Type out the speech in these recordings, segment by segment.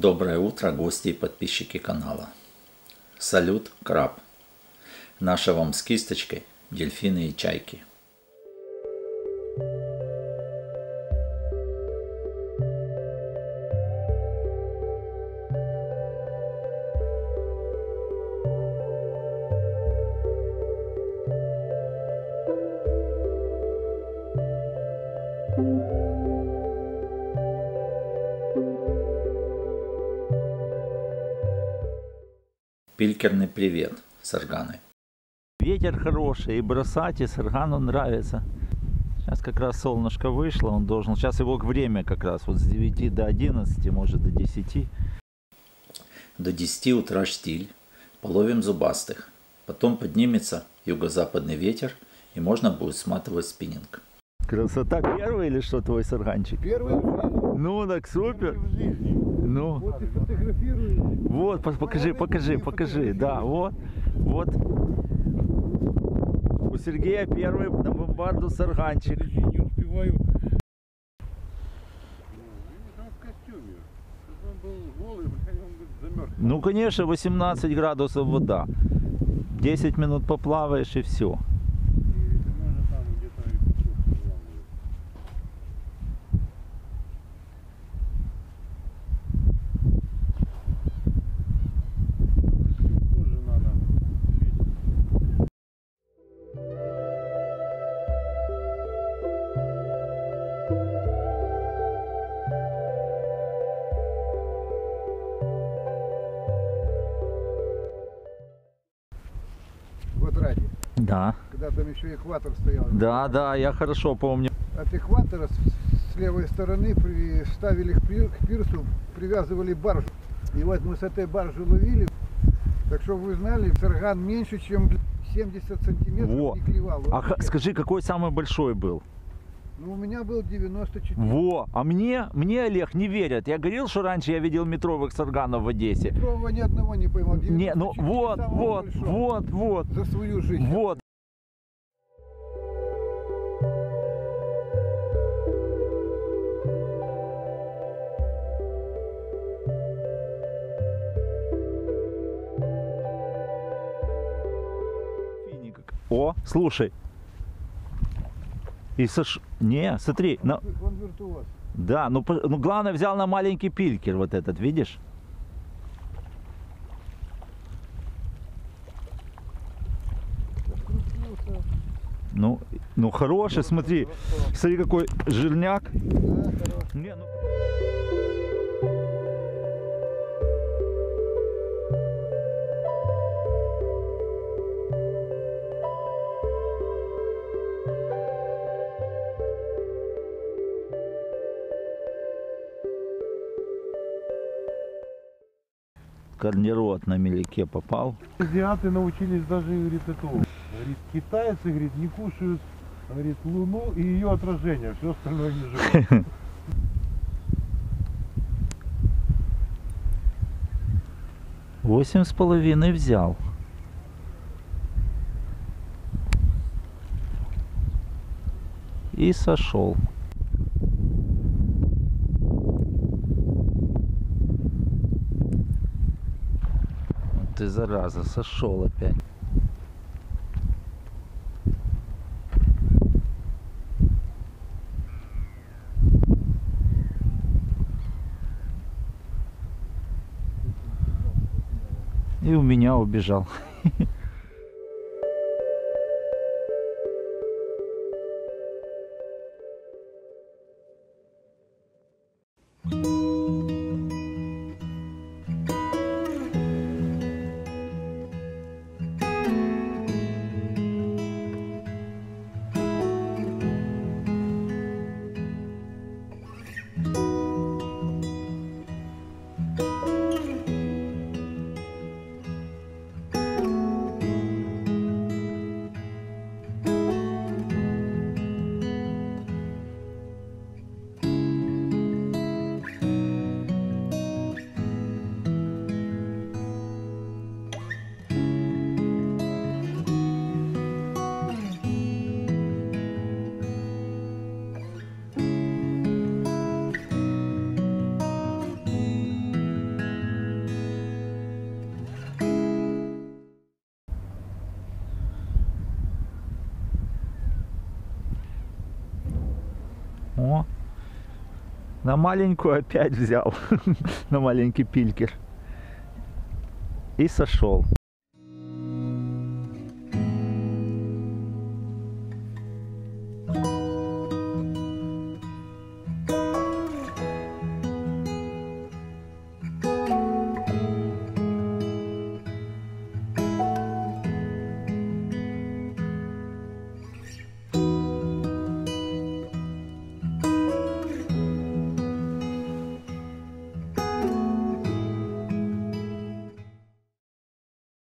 Доброе утро, гости и подписчики канала. Салют, краб. Наша вам с кисточкой, дельфины и чайки. Пилькерный привет, сарганы. Ветер хороший, и бросать, и саргану нравится. Сейчас как раз солнышко вышло, он должен, сейчас его время как раз, вот с 9 до 11, может до 10. До 10 утра штиль, половим зубастых. Потом поднимется юго-западный ветер, и можно будет сматывать спиннинг. Красота первый или что твой сарганчик? Первый. Ну, так супер. В жизни. Ну, Вот и фотографирую. вот, по- покажи, покажи, покажи. Да, вот, вот. У Сергея первый на бомбарду сарганчик. Не успеваю. Ну, конечно, 18 градусов вода. 10 минут поплаваешь и все. Да, когда там еще экватор стоял. да, да, я хорошо помню. От экватора с, с левой стороны ставили к, пир- к пирсу, привязывали баржу. И вот мы с этой баржи ловили. Так что вы знали, сарган меньше, чем 70 сантиметров Во. не клевал. А ха- скажи, какой самый большой был? Ну, у меня был 94. Во, а мне, мне, Олег, не верят. Я говорил, что раньше я видел метровых сарганов в Одессе. Второго ни одного не поймал. Не, ну 94 вот, вот, большого вот, вот, За свою жизнь. вот. О, слушай. И сош... Не, смотри, на... Он, он виртуоз. Да, ну, ну главное взял на маленький пилькер вот этот, видишь? Ну, ну хороший, смотри. Смотри, какой жирняк. Да. Не, ну... Корнирот на мелике попал. Азиаты научились даже, говорит, это. Говорит, китайцы, говорит, не кушают, говорит, луну и ее отражение, все остальное не живет. Восемь с половиной взял. И сошел. Ты зараза, сошел опять. И у меня убежал. О, на маленькую опять взял, на маленький пилькер. И сошел.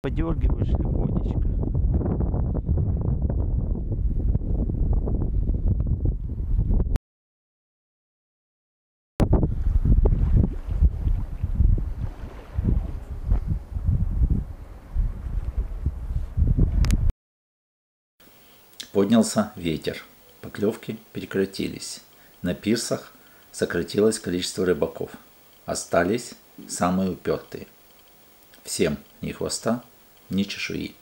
Подергиваешь легонечко. Поднялся ветер. Поклевки прекратились. На пирсах сократилось количество рыбаков. Остались самые упертые. Всем ни хвоста, ни чешуи.